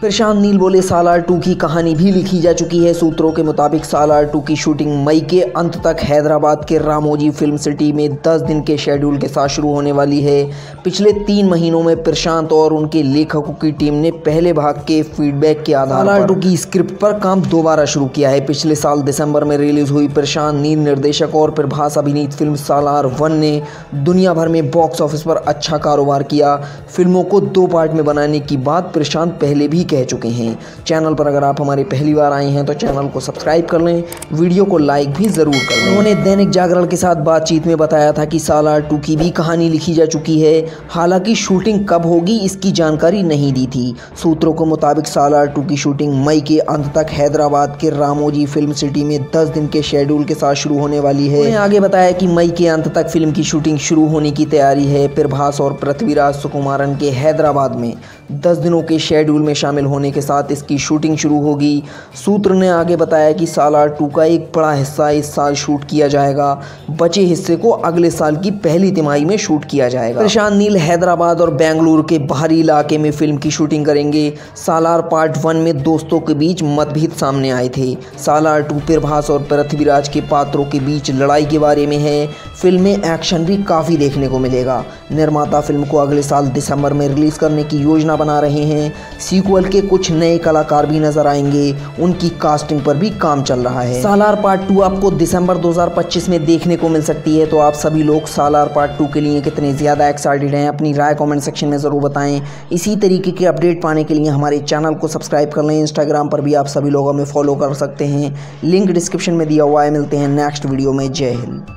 प्रशांत नील बोले सालार टू की कहानी भी लिखी जा चुकी है। सूत्रों के मुताबिक सालार टू की शूटिंग मई के अंत तक हैदराबाद के रामोजी फ़िल्म सिटी में 10 दिन के शेड्यूल के साथ शुरू होने वाली है। पिछले तीन महीनों में प्रशांत और उनके लेखकों की टीम ने पहले भाग के फीडबैक के आधार सालार टू की स्क्रिप्ट पर काम दोबारा शुरू किया है। पिछले साल दिसंबर में रिलीज़ हुई प्रशांत नील निर्देशक और प्रभास अभिनीत फ़िल्म सालार वन ने दुनिया भर में बॉक्स ऑफ़िस पर अच्छा कारोबार किया। फ़िल्मों को दो पार्ट में बनाने की बात प्रशांत पहले भी कह चुके हैं। चैनल पर अगर आप हमारे पहली बार आए हैं तो चैनल को सब्सक्राइब कर लें। वीडियो को लाइक भी ज़रूर कर लें। उन्होंने दैनिक जागरण के साथ बातचीत में बताया था कि सालार टू की भी कहानी लिखी जा चुकी है। हालाँकि शूटिंग कब होगी, इसकी जानकारी नहीं दी थी। सूत्रों के मुताबिक सालार टू की शूटिंग मई के अंत तक हैदराबाद के रामोजी फ़िल्म सिटी में दस दिन के शेड्यूल के साथ शुरू होने वाली है। आगे बताया कि मई के अंत तक फ़िल्म की शूटिंग शुरू होने की तैयारी है। प्रभास और पृथ्वीराज सुकुमारन के हैदराबाद में। दस दिनों के शेड्यूल में शामिल होने के साथ इसकी शूटिंग शुरू होगी। सूत्र ने आगे बताया कि सालार टू का एक बड़ा हिस्सा इस साल शूट किया जाएगा। बचे हिस्से को अगले साल की पहली तिमाही में शूट किया जाएगा। प्रशांत नील हैदराबाद और बेंगलुरु के बाहरी इलाके में फ़िल्म की शूटिंग करेंगे। सालार पार्ट वन में दोस्तों के बीच मतभेद सामने आए थे। सालार टू प्रभास और पृथ्वीराज के पात्रों के बीच लड़ाई के बारे में है। फ़िल्म में एक्शन भी काफ़ी देखने को मिलेगा। निर्माता फ़िल्म को अगले साल दिसंबर में रिलीज़ करने की योजना बना रहे हैं। सीक्वल के कुछ नए कलाकार भी नज़र आएँगे। उनकी कास्टिंग पर भी काम चल रहा है। सालार पार्ट टू आपको दिसंबर 2025 में देखने को मिल सकती है। तो आप सभी लोग सालार पार्ट टू के लिए कितने ज़्यादा एक्साइटेड हैं, अपनी राय कॉमेंट सेक्शन में ज़रूर बताएँ। इसी तरीके के अपडेट पाने के लिए हमारे चैनल को सब्सक्राइब कर लें। इंस्टाग्राम पर भी आप सभी लोग हमें फॉलो कर सकते हैं। लिंक डिस्क्रिप्शन में दिया हुआ है। मिलते हैं नेक्स्ट वीडियो में। जय हिंद।